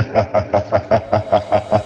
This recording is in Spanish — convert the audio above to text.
ha